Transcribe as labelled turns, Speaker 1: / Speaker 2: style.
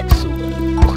Speaker 1: excellent.